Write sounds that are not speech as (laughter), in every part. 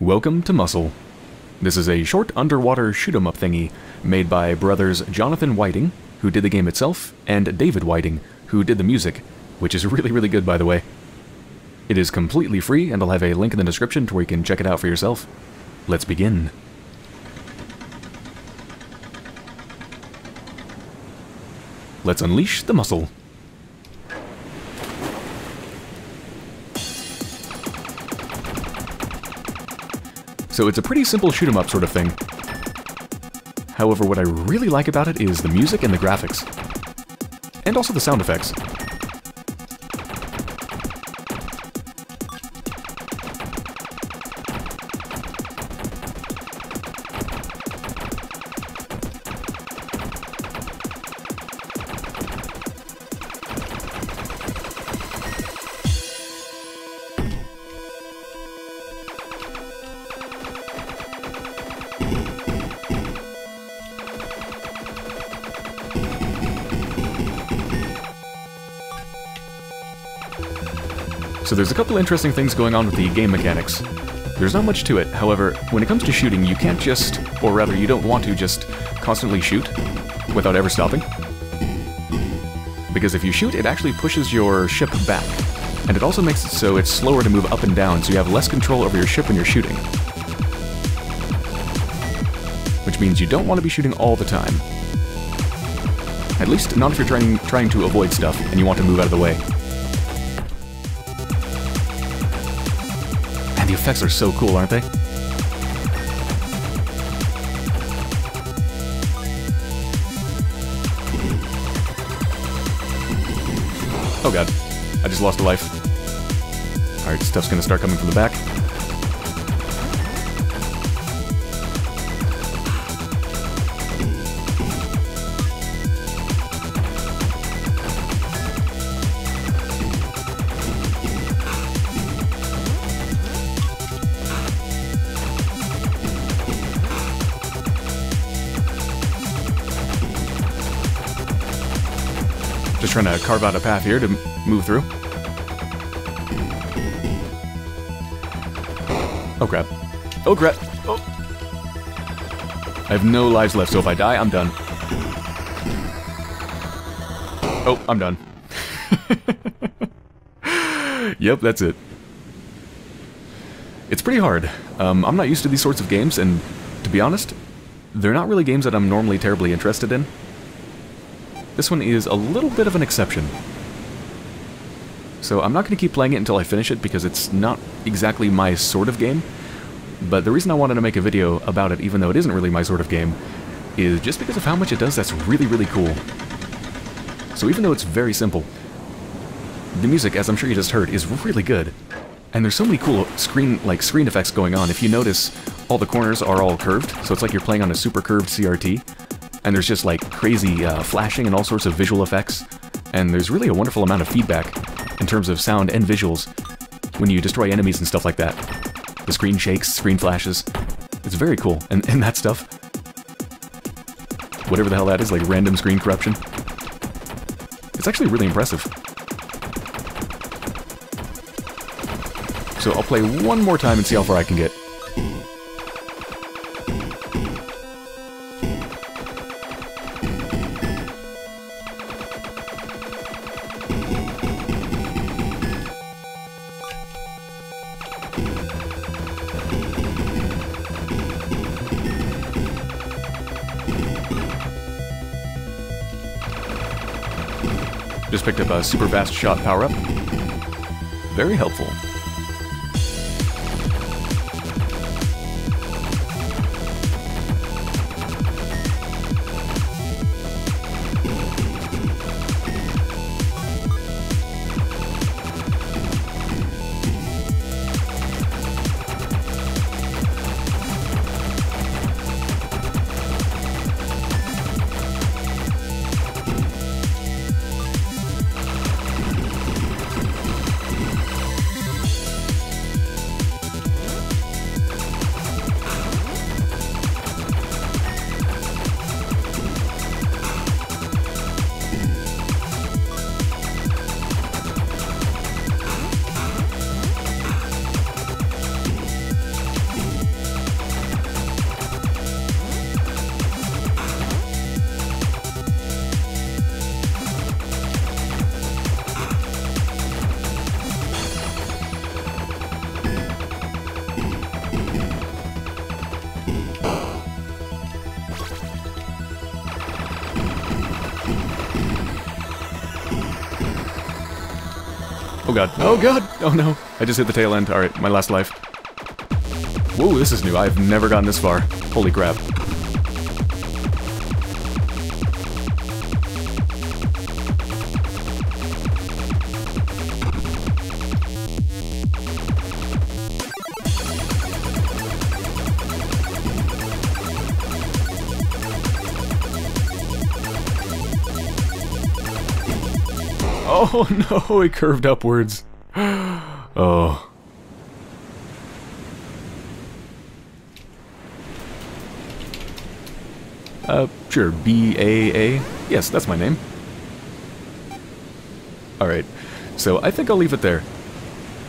Welcome to Mussel. This is a short underwater shoot 'em up thingy made by brothers Jonathan Whiting, who did the game itself, and David Whiting, who did the music, which is really, really good by the way. It is completely free, and I'll have a link in the description to where you can check it out for yourself. Let's begin. Let's unleash the muscle. So it's a pretty simple shoot 'em up sort of thing. However, what I really like about it is the music and the graphics. And also the sound effects. So there's a couple interesting things going on with the game mechanics. There's not much to it, however, when it comes to shooting, you can't just, or rather you don't want to just constantly shoot without ever stopping. Because if you shoot, it actually pushes your ship back. And it also makes it so it's slower to move up and down, so you have less control over your ship when you're shooting. Which means you don't want to be shooting all the time. At least not if you're trying, trying to avoid stuff and you want to move out of the way. Effects are so cool, aren't they? Oh god, I just lost a life. Alright, stuff's gonna start coming from the back. Just trying to carve out a path here to move through. Oh crap. Oh crap. Oh. I have no lives left, so if I die, I'm done. Oh, I'm done. (laughs) yep, that's it. It's pretty hard. Um, I'm not used to these sorts of games, and to be honest, they're not really games that I'm normally terribly interested in. This one is a little bit of an exception. So I'm not going to keep playing it until I finish it because it's not exactly my sort of game. But the reason I wanted to make a video about it, even though it isn't really my sort of game, is just because of how much it does that's really, really cool. So even though it's very simple, the music, as I'm sure you just heard, is really good. And there's so many cool screen like screen effects going on. If you notice, all the corners are all curved, so it's like you're playing on a super curved CRT and there's just like crazy uh, flashing and all sorts of visual effects. And there's really a wonderful amount of feedback in terms of sound and visuals when you destroy enemies and stuff like that. The screen shakes, screen flashes. It's very cool. And, and that stuff, whatever the hell that is, like random screen corruption, it's actually really impressive. So I'll play one more time and see how far I can get. Just picked up a super fast shot power up. Very helpful. Oh god. Oh god! Oh no. I just hit the tail end. Alright, my last life. Whoa, this is new. I've never gotten this far. Holy crap. Oh (laughs) no, it curved upwards. (gasps) Oh. Uh, sure, B-A-A? Yes, that's my name. Alright, so I think I'll leave it there.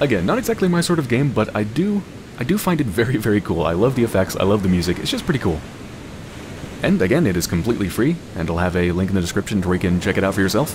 Again, not exactly my sort of game, but I do I do find it very, very cool. I love the effects, I love the music, it's just pretty cool. And again, it is completely free, and I'll have a link in the description to where you can check it out for yourself.